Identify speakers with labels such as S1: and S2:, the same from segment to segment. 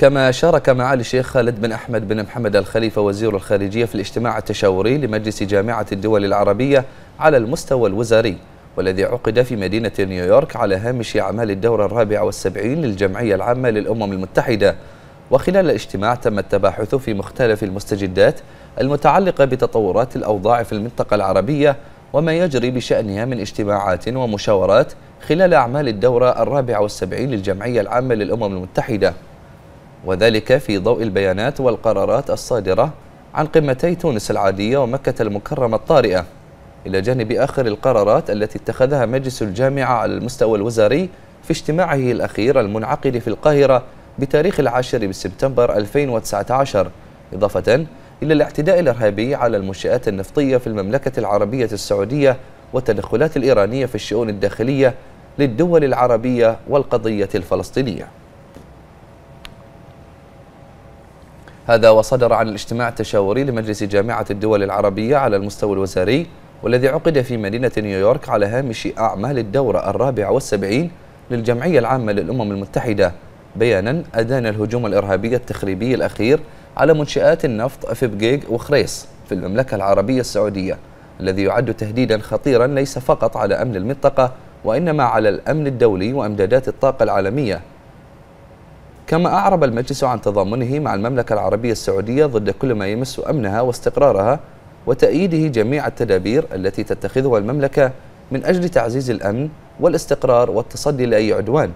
S1: كما شارك معالي الشيخ خالد بن أحمد بن محمد الخليفة وزير الخارجية في الاجتماع التشاوري لمجلس جامعة الدول العربية على المستوى الوزاري والذي عقد في مدينة نيويورك على هامش أعمال الدورة الرابعة والسبعين للجمعية العامة للأمم المتحدة. وخلال الاجتماع تم التباحث في مختلف المستجدات المتعلقة بتطورات الأوضاع في المنطقة العربية وما يجري بشأنها من اجتماعات ومشاورات خلال أعمال الدورة الرابعة والسبعين للجمعية العامة للأمم المتحدة. وذلك في ضوء البيانات والقرارات الصادرة عن قمتي تونس العادية ومكة المكرمة الطارئة. إلى جانب آخر القرارات التي اتخذها مجلس الجامعة على المستوى الوزاري في اجتماعه الأخير المنعقد في القاهرة بتاريخ العاشر بسبتمبر 2019 إضافة إلى الاعتداء الإرهابي على المنشآت النفطية في المملكة العربية السعودية والتدخلات الإيرانية في الشؤون الداخلية للدول العربية والقضية الفلسطينية. هذا وصدر عن الاجتماع التشاوري لمجلس جامعة الدول العربية على المستوى الوزاري والذي عقد في مدينة نيويورك على هامش أعمال الدورة الرابعة والسبعين للجمعية العامة للأمم المتحدة. بيانا أدان الهجوم الإرهابي التخريبي الأخير على منشآت النفط في بقيق وخريص في المملكة العربية السعودية الذي يعد تهديدا خطيرا ليس فقط على أمن المنطقة وإنما على الأمن الدولي وأمدادات الطاقة العالمية. كما أعرب المجلس عن تضامنه مع المملكة العربية السعودية ضد كل ما يمس أمنها واستقرارها وتأييده جميع التدابير التي تتخذها المملكة من أجل تعزيز الأمن والاستقرار والتصدي لأي عدوان.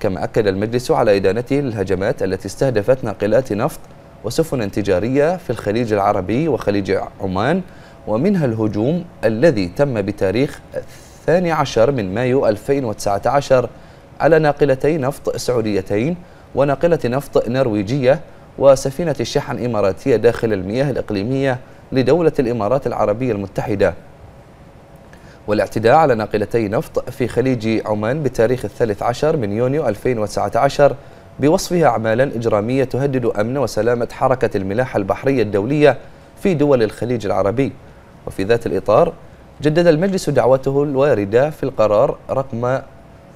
S1: كما أكد المجلس على إدانته للهجمات التي استهدفت ناقلات نفط وسفن تجارية في الخليج العربي وخليج عمان ومنها الهجوم الذي تم بتاريخ 12 من مايو 2019 على ناقلتي نفط سعوديتين وناقلة نفط نرويجية وسفينة شحن إماراتية داخل المياه الإقليمية لدولة الإمارات العربية المتحدة. والاعتداء على ناقلتي نفط في خليج عمان بتاريخ الثالث عشر من يونيو 2019 بوصفها أعمالا إجرامية تهدد أمن وسلامة حركة الملاحة البحرية الدولية في دول الخليج العربي. وفي ذات الإطار جدد المجلس دعوته الواردة في القرار رقم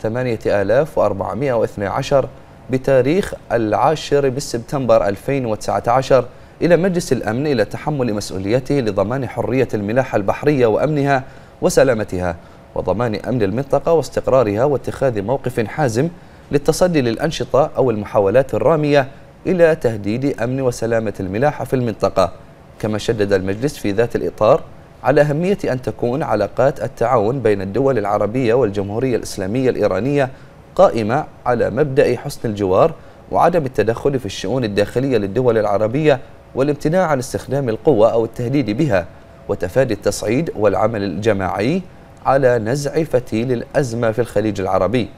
S1: 8412 بتاريخ العاشر بسبتمبر 2019 إلى مجلس الأمن إلى تحمل مسؤوليته لضمان حرية الملاحة البحرية وأمنها وسلامتها وضمان أمن المنطقة واستقرارها واتخاذ موقف حازم للتصدي للأنشطة أو المحاولات الرامية إلى تهديد أمن وسلامة الملاحة في المنطقة. كما شدد المجلس في ذات الإطار على أهمية أن تكون علاقات التعاون بين الدول العربية والجمهورية الإسلامية الإيرانية قائمة على مبدأ حسن الجوار وعدم التدخل في الشؤون الداخلية للدول العربية والامتناع عن استخدام القوة أو التهديد بها وتفادي التصعيد والعمل الجماعي على نزع فتيل الأزمة في الخليج العربي.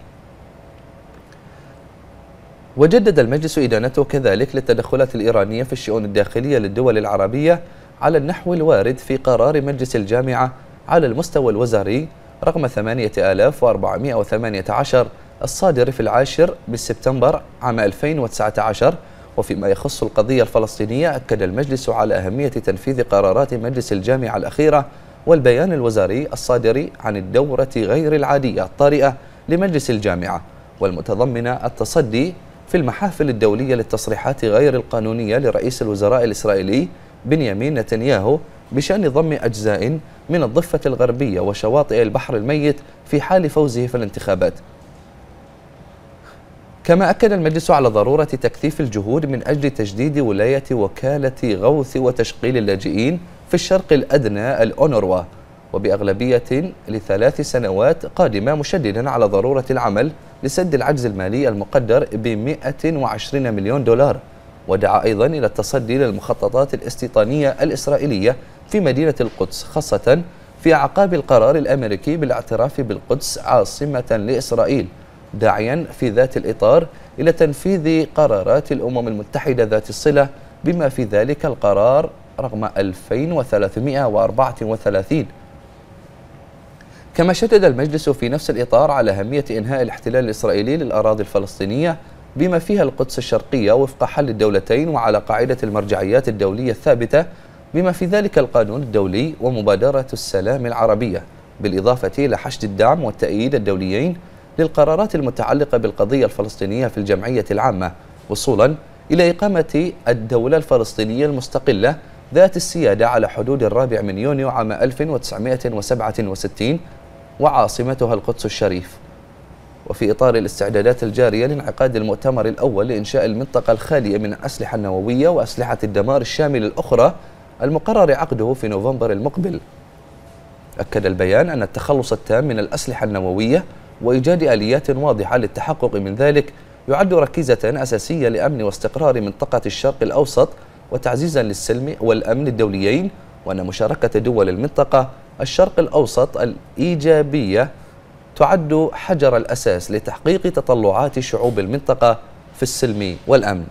S1: وجدد المجلس إدانته كذلك للتدخلات الإيرانية في الشؤون الداخلية للدول العربية على النحو الوارد في قرار مجلس الجامعة على المستوى الوزاري رقم 8418 الصادر في العاشر من سبتمبر عام 2019 وفيما يخص القضية الفلسطينية أكد المجلس على أهمية تنفيذ قرارات مجلس الجامعة الأخيرة والبيان الوزاري الصادر عن الدورة غير العادية الطارئة لمجلس الجامعة والمتضمنة التصدي في المحافل الدولية للتصريحات غير القانونية لرئيس الوزراء الإسرائيلي بنيامين نتنياهو بشأن ضم أجزاء من الضفة الغربية وشواطئ البحر الميت في حال فوزه في الانتخابات. كما أكد المجلس على ضرورة تكثيف الجهود من أجل تجديد ولاية وكالة غوث وتشغيل اللاجئين في الشرق الأدنى الأونروا وبأغلبية لثلاث سنوات قادمة مشددا على ضرورة العمل لسد العجز المالي المقدر ب 120 مليون دولار. ودعا أيضا إلى التصدي للمخططات الاستيطانية الإسرائيلية في مدينة القدس خاصة في أعقاب القرار الأمريكي بالاعتراف بالقدس عاصمة لإسرائيل. داعيا في ذات الإطار إلى تنفيذ قرارات الأمم المتحدة ذات الصلة بما في ذلك القرار رقم 2334 كما شدد المجلس في نفس الإطار على أهمية إنهاء الاحتلال الإسرائيلي للأراضي الفلسطينية بما فيها القدس الشرقية وفق حل الدولتين وعلى قاعدة المرجعيات الدولية الثابتة بما في ذلك القانون الدولي ومبادرة السلام العربية بالإضافة إلى حشد الدعم والتأييد الدوليين للقرارات المتعلقة بالقضية الفلسطينية في الجمعية العامة وصولا إلى إقامة الدولة الفلسطينية المستقلة ذات السيادة على حدود الرابع من يونيو عام 1967 وعاصمتها القدس الشريف. وفي إطار الاستعدادات الجارية لانعقاد المؤتمر الأول لإنشاء المنطقة الخالية من الأسلحة النووية وأسلحة الدمار الشامل الأخرى المقرر عقده في نوفمبر المقبل. أكد البيان أن التخلص التام من الأسلحة النووية وإيجاد آليات واضحة للتحقق من ذلك يعد ركيزة أساسية لأمن واستقرار منطقة الشرق الأوسط وتعزيزا للسلم والأمن الدوليين وأن مشاركة دول المنطقة الشرق الأوسط الإيجابية تعد حجر الأساس لتحقيق تطلعات شعوب المنطقة في السلم والأمن.